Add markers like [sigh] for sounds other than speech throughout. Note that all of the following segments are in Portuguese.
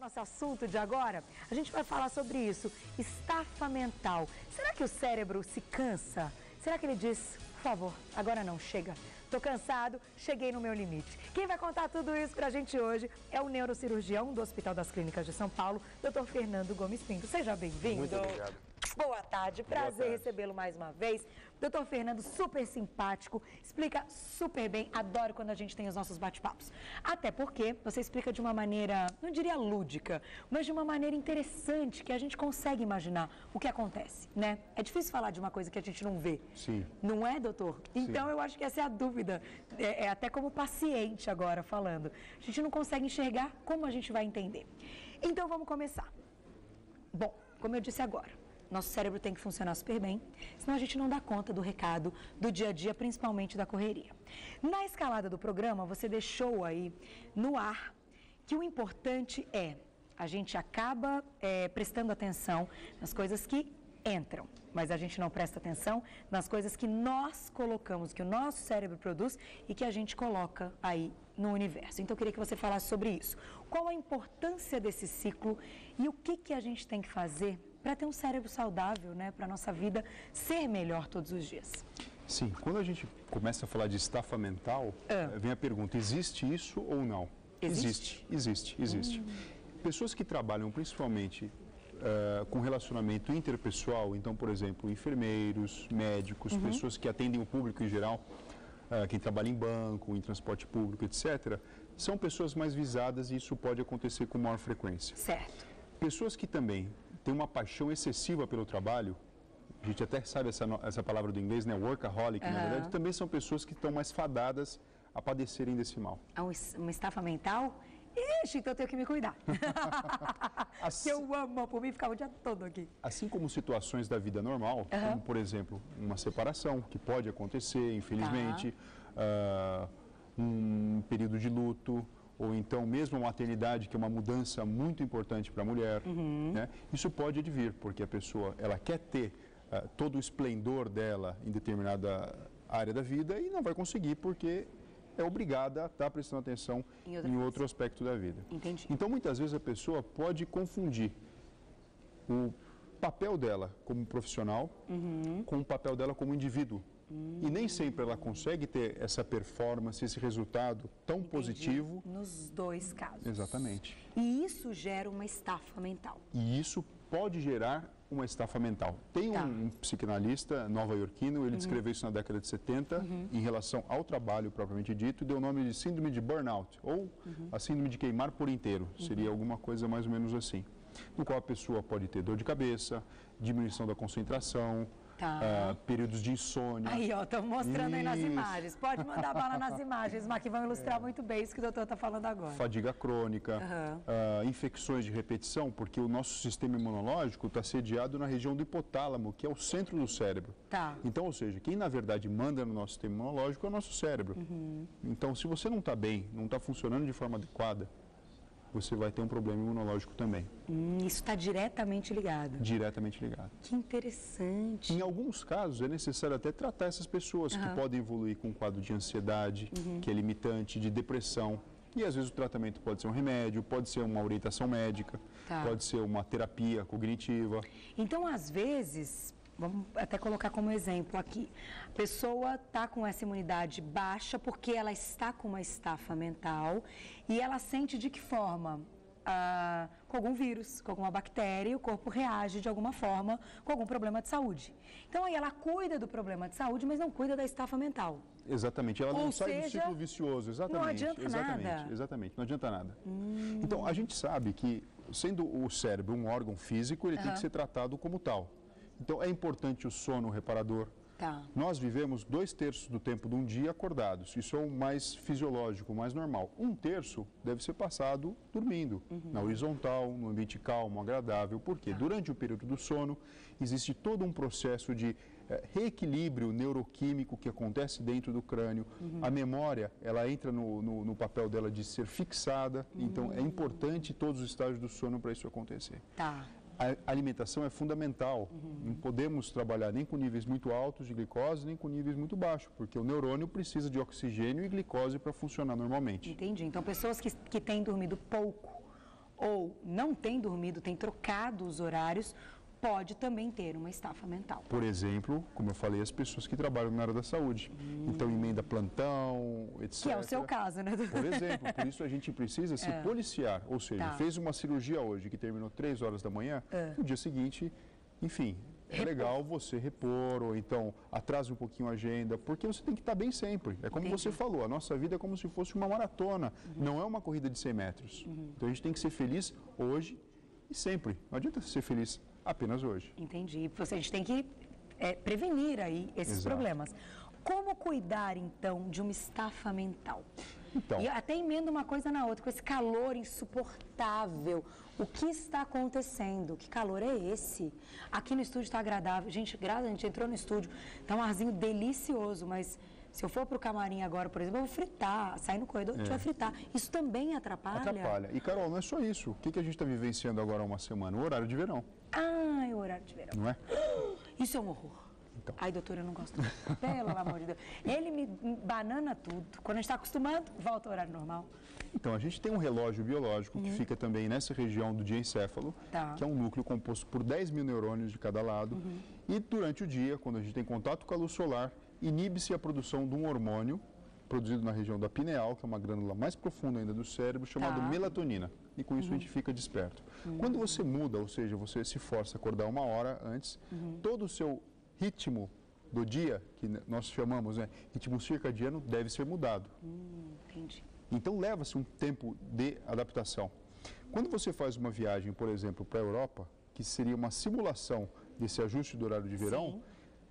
nosso assunto de agora? A gente vai falar sobre isso. Estafa mental. Será que o cérebro se cansa? Será que ele diz, por favor, agora não, chega. Tô cansado, cheguei no meu limite. Quem vai contar tudo isso pra gente hoje é o neurocirurgião do Hospital das Clínicas de São Paulo, Dr. Fernando Gomes Pinto. Seja bem-vindo. Muito obrigado. Boa tarde, prazer recebê-lo mais uma vez. Doutor Fernando, super simpático, explica super bem, adoro quando a gente tem os nossos bate-papos. Até porque você explica de uma maneira, não diria lúdica, mas de uma maneira interessante que a gente consegue imaginar o que acontece, né? É difícil falar de uma coisa que a gente não vê. Sim. Não é, doutor? Então eu acho que essa é a dúvida, é, é até como paciente agora falando. A gente não consegue enxergar como a gente vai entender. Então vamos começar. Bom, como eu disse agora, nosso cérebro tem que funcionar super bem, senão a gente não dá conta do recado do dia a dia, principalmente da correria. Na escalada do programa, você deixou aí no ar que o importante é a gente acaba é, prestando atenção nas coisas que entram, mas a gente não presta atenção nas coisas que nós colocamos, que o nosso cérebro produz e que a gente coloca aí no universo. Então eu queria que você falasse sobre isso. Qual a importância desse ciclo e o que, que a gente tem que fazer para ter um cérebro saudável, né, para a nossa vida ser melhor todos os dias? Sim, quando a gente começa a falar de estafa mental, Ah. vem a pergunta: existe isso ou não? Existe? Existe, existe. existe. Pessoas que trabalham principalmente eh, com relacionamento interpessoal, então, por exemplo, enfermeiros, médicos, pessoas que atendem o público em geral, eh, quem trabalha em banco, em transporte público, etc., são pessoas mais visadas e isso pode acontecer com maior frequência. Certo. Pessoas que também têm uma paixão excessiva pelo trabalho, a gente até sabe essa, essa palavra do inglês, né? Workaholic, na Aham. verdade, também são pessoas que estão mais fadadas a padecerem desse mal. É um uma estafa mental? Ixi, então eu tenho que me cuidar. [laughs] Assim- eu amo, por mim ficava o dia todo aqui. Assim como situações da vida normal, Aham. como por exemplo uma separação, que pode acontecer, infelizmente, ah, um período de luto, ou então mesmo a maternidade, que é uma mudança muito importante para a mulher. né? Isso pode advir, porque a pessoa ela quer ter ah, todo o esplendor dela em determinada área da vida e não vai conseguir porque é obrigada a estar prestando atenção Em em, outro aspecto da vida. Entendi. Então, muitas vezes a pessoa pode confundir o papel dela como profissional com o papel dela como indivíduo. E nem sempre ela consegue ter essa performance, esse resultado tão positivo. Nos dois casos. Exatamente. E isso gera uma estafa mental. E isso pode gerar uma estafa mental. Tem Tá. um, psicanalista nova-iorquino, ele descreveu isso na década de 70, em relação ao trabalho propriamente dito, e deu o nome de síndrome de burnout, ou a síndrome de queimar por inteiro. Seria alguma coisa mais ou menos assim. No qual a pessoa pode ter dor de cabeça, diminuição da concentração, Tá. ah, períodos de insônia. Aí, ó, estamos mostrando aí nas Isso. imagens. Pode mandar bala nas imagens, mas que vão ilustrar muito bem isso que o doutor está falando agora. fadiga crônica, Aham. ah, infecções de repetição, porque o nosso sistema imunológico está sediado na região do hipotálamo, que é o centro do cérebro. Tá. Então, ou seja, quem na verdade manda no nosso sistema imunológico é o nosso cérebro. Uhum. Então, se você não está bem, não está funcionando de forma adequada, você vai ter um problema imunológico também, Hum, isso está diretamente ligado. diretamente ligado. Que interessante. Em alguns casos, é necessário até tratar essas pessoas que podem evoluir com um quadro de ansiedade, Uhum. que é limitante, de depressão. E às vezes o tratamento pode ser um remédio, pode ser uma orientação médica, Tá. pode ser uma terapia cognitiva. Então, às vezes, vamos até colocar como exemplo aqui, a pessoa está com essa imunidade baixa porque ela está com uma estafa mental e ela sente de que forma? Ah, com algum vírus, com alguma bactéria, e o corpo reage de alguma forma com algum problema de saúde. Então aí ela cuida do problema de saúde, mas não cuida da estafa mental. Exatamente, ela Ou não sai do seja, ciclo vicioso, exatamente. adianta exatamente, nada. Hum. Exatamente, não adianta nada. Então, a gente sabe que, sendo o cérebro um órgão físico, ele tem Aham. que ser tratado como tal. Então, é importante o sono reparador. Tá. Nós vivemos dois terços do tempo de um dia acordados. Isso é o mais fisiológico, o mais normal. Um terço deve ser passado dormindo, Uhum. na horizontal, num ambiente calmo, agradável. Porque durante o período do sono existe todo um processo de eh, reequilíbrio neuroquímico que acontece dentro do crânio. A memória, ela entra no, no- no papel dela de ser fixada. Então, é importante todos os estágios do sono para isso acontecer. Tá. A alimentação é fundamental. Não podemos trabalhar nem com níveis muito altos de glicose, nem com níveis muito baixos, porque o neurônio precisa de oxigênio e glicose para funcionar normalmente. Entendi. Então, pessoas que, que têm dormido pouco ou não tem dormido, tem trocado os horários, pode também ter uma estafa mental. Por exemplo, como eu falei, as pessoas que trabalham na área da saúde. Hum. Então, emenda plantão, etc. Que é o seu caso, né? Por exemplo, por isso a gente precisa se [laughs] é. policiar. Ou seja, tá. fez uma cirurgia hoje que terminou 3 horas da manhã, é. no dia seguinte, enfim, é repor. legal você repor, ou então atrase um pouquinho a agenda, porque você tem que estar bem sempre. É como Entendi. você falou, a nossa vida é como se fosse uma maratona, uhum. não é uma corrida de 100 metros. Uhum. Então a gente tem que ser feliz hoje e sempre. Não adianta ser feliz apenas hoje. Entendi. A gente tem que é, prevenir aí esses Exato. problemas. Como cuidar, então, de uma estafa mental? Então. E até emenda uma coisa na outra, com esse calor insuportável. O que está acontecendo? Que calor é esse? Aqui no estúdio está agradável. Gente, graças a gente entrou no estúdio, está um arzinho delicioso, mas se eu for para o camarim agora, por exemplo, eu vou fritar, sair no corredor, a gente é. vai fritar. Isso também atrapalha? Atrapalha. E, Carol, não é só isso. O que, que a gente está vivenciando agora há uma semana? O horário de verão. Ah, é o horário de verão. Não é? [gasps] Isso é um horror. Então. Ai, doutora, eu não gosto. Pelo amor de Deus. Ele me banana tudo. Quando a gente está acostumado, volta ao horário normal. Então, a gente tem um relógio biológico uhum. que fica também nessa região do diencéfalo, tá. que é um núcleo composto por 10 mil neurônios de cada lado. Uhum. E durante o dia, quando a gente tem contato com a luz solar, inibe-se a produção de um hormônio produzido na região da pineal, que é uma glândula mais profunda ainda do cérebro, chamado tá. melatonina. E com isso uhum. a gente fica desperto. Uhum. Quando você muda, ou seja, você se força a acordar uma hora antes, uhum. todo o seu ritmo do dia, que nós chamamos né, ritmo circadiano, deve ser mudado. Hum, entendi. Então leva-se um tempo de adaptação. Quando você faz uma viagem, por exemplo, para a Europa, que seria uma simulação desse ajuste do horário de verão,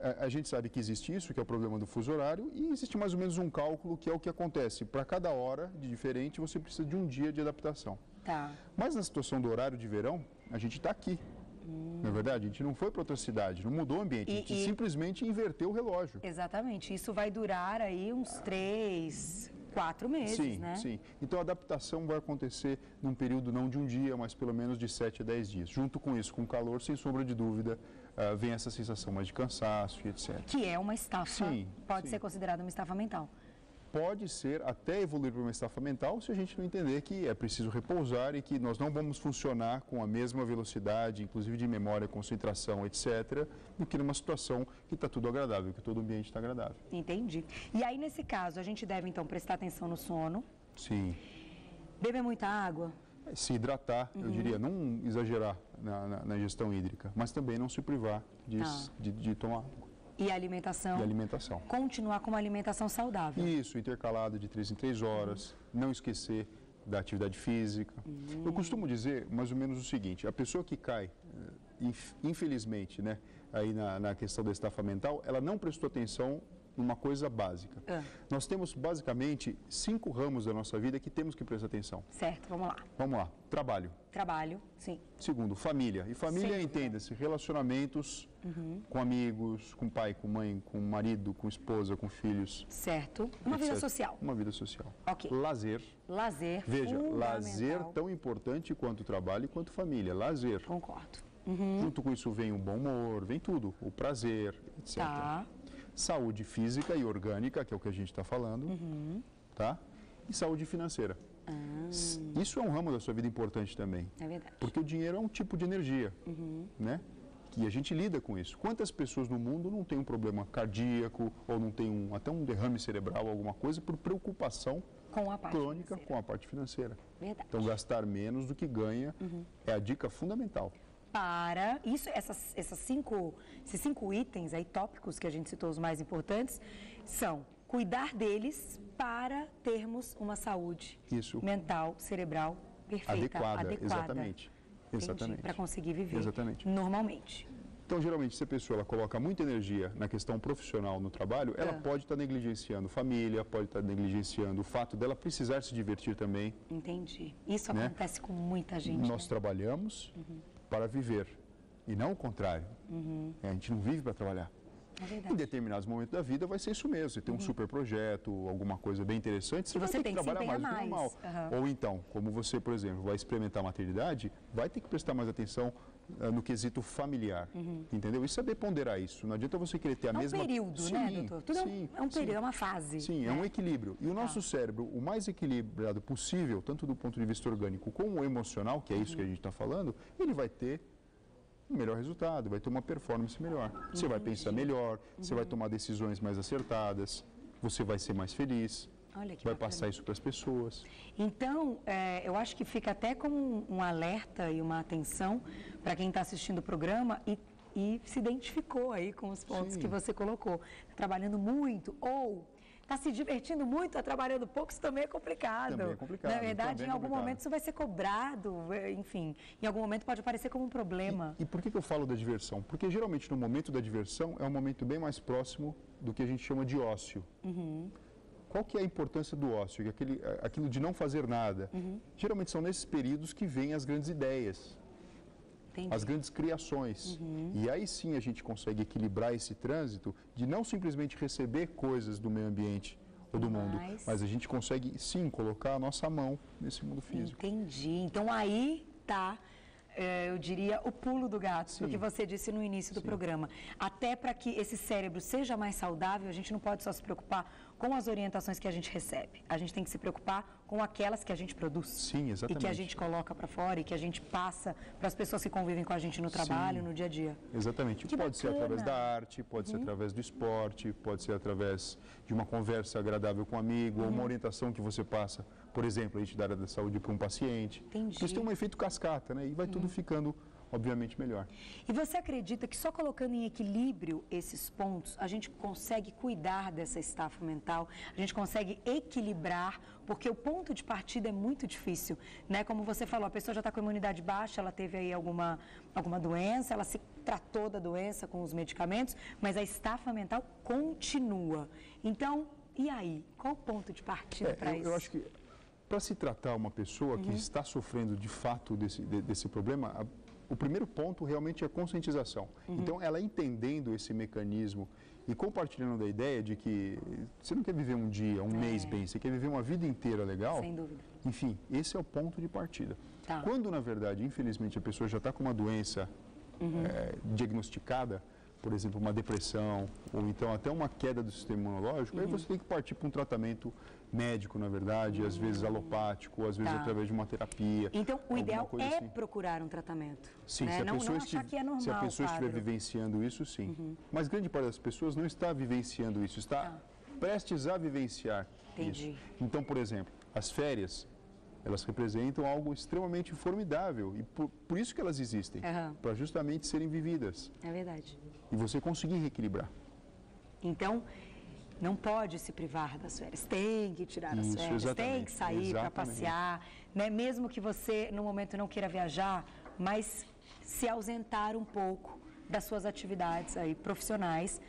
a, a, gente sabe que existe isso, que é o problema do fuso horário, e existe mais ou menos um cálculo que é o que acontece. Para cada hora de diferente, você precisa de um dia de adaptação. Tá. Mas na situação do horário de verão, a gente está aqui. Hum. Não é verdade? A gente não foi para outra cidade, não mudou o ambiente, e, a gente e... simplesmente inverteu o relógio. Exatamente. Isso vai durar aí uns três, quatro meses, sim, né? Sim, Então a adaptação vai acontecer num período não de um dia, mas pelo menos de sete a dez dias. Junto com isso, com calor, sem sombra de dúvida, uh, vem essa sensação mais de cansaço e etc. Que é uma estafa, sim, pode sim. ser considerada uma estafa mental pode ser até evoluir para uma estafa mental se a gente não entender que é preciso repousar e que nós não vamos funcionar com a mesma velocidade, inclusive de memória, concentração, etc., do que numa situação que está tudo agradável, que todo o ambiente está agradável. Entendi. E aí, nesse caso, a gente deve, então, prestar atenção no sono. Sim. Beber muita água. Se hidratar, uhum. eu diria, não exagerar na, na, na, gestão hídrica, mas também não se privar de, tá. de, de tomar. E alimentação. E alimentação. Continuar com uma alimentação saudável. Isso, intercalado de três em três horas. Não esquecer da atividade física. Uhum. Eu costumo dizer mais ou menos o seguinte: a pessoa que cai, eh, infelizmente, né, aí na, na questão da estafa mental, ela não prestou atenção numa coisa básica. Ah. Nós temos basicamente cinco ramos da nossa vida que temos que prestar atenção. Certo, vamos lá. Vamos lá. Trabalho. Trabalho, sim. Segundo, família. E família, entenda-se, relacionamentos uhum. com amigos, com pai, com mãe, com marido, com esposa, com filhos. Certo. Uma etc. vida social. Uma vida social. Ok. Lazer. Lazer. Veja, lazer tão importante quanto trabalho e quanto família. Lazer. Concordo. Uhum. Junto com isso vem o bom humor, vem tudo, o prazer, etc. Tá saúde física e orgânica, que é o que a gente está falando, uhum. tá? E saúde financeira. Ah. Isso é um ramo da sua vida importante também. É verdade. Porque o dinheiro é um tipo de energia, uhum. né? Que a gente lida com isso. Quantas pessoas no mundo não têm um problema cardíaco ou não tem um, até um derrame cerebral, alguma coisa, por preocupação com a parte crônica financeira. com a parte financeira. Verdade. Então, gastar menos do que ganha uhum. é a dica fundamental para isso essas, essas cinco, esses cinco itens aí tópicos que a gente citou os mais importantes são cuidar deles para termos uma saúde isso. mental cerebral perfeita adequada, adequada. exatamente exatamente para conseguir viver exatamente. normalmente então, geralmente, se a pessoa ela coloca muita energia na questão profissional no trabalho, ela é. pode estar tá negligenciando família, pode estar tá negligenciando o fato dela precisar se divertir também. Entendi. Isso né? acontece com muita gente. Nós né? trabalhamos, uhum para viver e não o contrário. Uhum. É, a gente não vive para trabalhar. É em determinados momentos da vida vai ser isso mesmo. Você tem um super projeto, alguma coisa bem interessante, você, E vai você ter tem que trabalhar mais do que empenhar normal. mais. Aham. Ou então, como você, por exemplo, vai experimentar a maternidade, vai ter que prestar mais atenção ah, no quesito familiar. Entendeu? Isso é saber ponderar isso. Não adianta você querer ter a Uhum. É um mesma... período, né, Sim, doutor? Tudo é um- sim, é um sim. período, é uma fase. Sim, é né? um equilíbrio. E o nosso cérebro, o mais equilibrado possível, tanto do ponto de vista orgânico como emocional, que é isso que a gente está falando, ele vai ter melhor resultado, vai ter uma performance melhor. Você vai pensar melhor, você vai tomar decisões mais acertadas, você vai ser mais feliz, Olha que vai bacana. passar isso para as pessoas. Então, é, eu acho que fica até como um, um alerta e uma atenção para quem está assistindo o programa e, e se identificou aí com os pontos Sim. que você colocou. Tá trabalhando muito ou está se divertindo muito, está trabalhando pouco, isso também é complicado. Também é complicado, Na verdade, também em é algum momento isso vai ser cobrado, é, enfim, em algum momento pode aparecer como um problema. E por que, que eu falo da diversão? Porque geralmente no momento da diversão é um momento bem mais próximo do que a gente chama de ócio. Qual que é a importância do ócio? Que Aquele, aquilo de não fazer nada. Geralmente são nesses períodos que vêm as grandes ideias, Entendi. as grandes criações. E aí sim a gente consegue equilibrar esse trânsito de não simplesmente receber coisas do meio ambiente ou do mundo, Mas- mas a gente consegue sim colocar a nossa mão nesse mundo físico. Entendi. Então aí tá, eu diria, o pulo do gato, do Sim. que você disse no início do programa. Até para que esse cérebro seja mais saudável, a gente não pode só se preocupar com as orientações que a gente recebe. A gente tem que se preocupar com aquelas que a gente produz. Sim, E que a exatamente. gente coloca para fora e que a gente passa para as pessoas que convivem com a gente no trabalho, no dia a dia. Exatamente. Que pode ser bacana. através da arte, pode Uhum. ser através do esporte, pode ser através de uma conversa agradável com um amigo, ou Uhum. uma orientação que você passa, por exemplo, a gente da área da saúde para um paciente. Entendi. Isso tem um efeito cascata, né? E vai Uhum. tudo ficando, obviamente, melhor. E você acredita que só colocando em equilíbrio esses pontos, a gente consegue cuidar dessa estafa mental, a gente consegue equilibrar, porque o ponto de partida é muito difícil, né? Como você falou, a pessoa já está com a imunidade baixa, ela teve aí alguma, alguma doença, ela se tratou da doença com os medicamentos, mas a estafa mental continua. Então, e aí? Qual o ponto de partida É, para isso? eu acho que para se tratar uma pessoa Uhum. que está sofrendo de fato desse, de- desse problema, a- o primeiro ponto realmente é a conscientização. Uhum. Então, ela entendendo esse mecanismo e compartilhando da ideia de que você não quer viver um dia, um mês bem, você quer viver uma vida inteira legal. É. Sem dúvida. Enfim, esse é o ponto de partida. Tá. Quando, na verdade, infelizmente, a pessoa já está com uma doença Uhum. eh, diagnosticada, por exemplo, uma depressão, ou então até uma queda do sistema imunológico, Uhum. aí você tem que partir para um tratamento médico, na verdade, às vezes alopático, às vezes Tá. através de uma terapia. Então, o ideal é assim. procurar um tratamento. Sim, né? se a não, pessoa, não é normal se a pessoa estiver. Uhum. vivenciando isso, sim. Mas grande parte das pessoas não está vivenciando isso, está prestes a vivenciar Entendi. isso. Então, por exemplo, as férias, elas representam algo extremamente formidável e por, por isso que elas existem, Aham. para justamente serem vividas É verdade. e você conseguir reequilibrar. Então, não pode se privar das férias. Tem que tirar as férias, tem que sair para passear, né? Mesmo que você no momento não queira viajar, mas se ausentar um pouco das suas atividades aí profissionais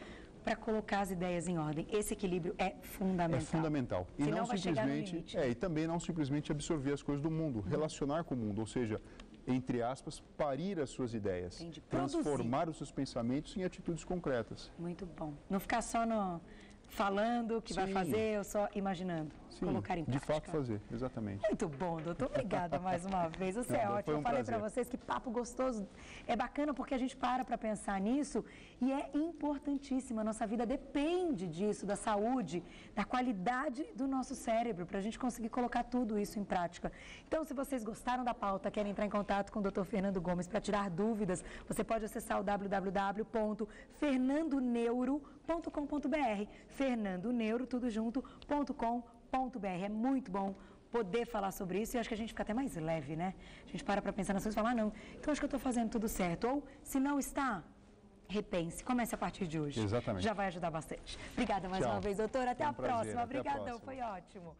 para colocar as ideias em ordem. Esse equilíbrio é fundamental. É fundamental. E Senão não simplesmente, é, e também não simplesmente absorver as coisas do mundo, relacionar com o mundo, ou seja, entre aspas, parir as suas ideias, Entendi. Produzir. transformar os seus pensamentos em atitudes concretas. Muito bom. Não ficar só no falando o que vai Sim. fazer, ou só imaginando. Sim, colocar em de prática. fato fazer, exatamente. Muito bom, doutor. Obrigada [laughs] mais uma vez. Você é Nada, ótimo. foi um Eu falei para vocês que papo gostoso é bacana porque a gente para para pensar nisso e é importantíssimo. A nossa vida depende disso, da saúde, da qualidade do nosso cérebro, para a gente conseguir colocar tudo isso em prática. Então, se vocês gostaram da pauta, querem entrar em contato com o doutor Fernando Gomes para tirar dúvidas, você pode acessar o www.fernandoneuro.com.br. Fernandoneuro, tudo junto, ponto com www.cultura.br. É muito bom poder falar sobre isso e acho que a gente fica até mais leve, né? A gente para para pensar nas coisas e fala, ah, não, então acho que eu estou fazendo tudo certo. Ou, se não está, repense, comece a partir de hoje. Exatamente. Já vai ajudar bastante. Obrigada mais Tchau. uma vez, doutora. Até um a prazer. próxima. Até a Obrigadão, próxima. foi ótimo.